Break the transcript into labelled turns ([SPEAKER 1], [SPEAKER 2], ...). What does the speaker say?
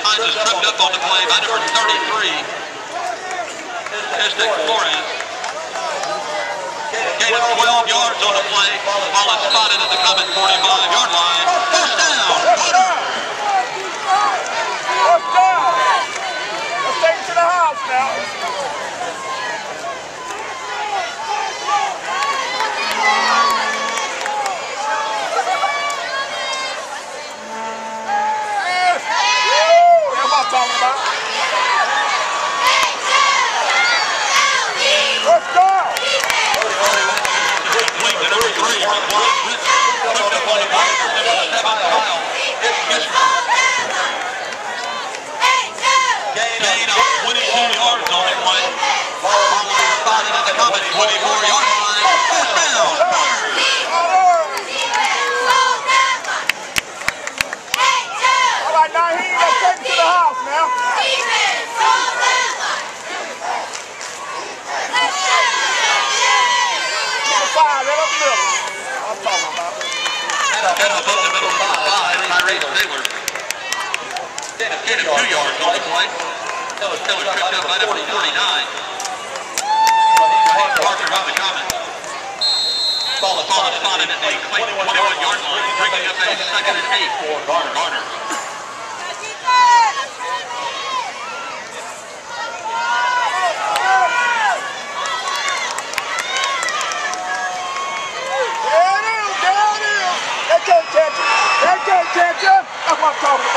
[SPEAKER 1] Hines is tripped up on the play by number 33, Mystic Flores. Gain of 12 yards on the play. Ball is spotted at the Comet 45-yard line. First down.
[SPEAKER 2] Let's go. Let's take it to the house now. That's what I'm talking about. Let's go.
[SPEAKER 1] Complete to number three, Raquan Smith. Tripped up on the play for number seven, Kyle Fisher. Gain of 22 yards on the play. Ball is spotted at the Comet 24-yard line. First down.
[SPEAKER 2] All right, Nyheim, let's take it to the house now. Five, right the middle. I'm talking about.
[SPEAKER 1] Head up in the middle the five, Tyrese Taylor. Gain of two yards on the play. That was Taylor tripped up by number 49. Parker on the comment. Ball is spotted at the 21-yard line, bringing up a second and eight for Garner.
[SPEAKER 2] They can't catch it. That's what I'm talking about.